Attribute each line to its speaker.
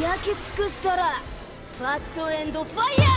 Speaker 1: 焼き尽くしたらバットエンドファイヤー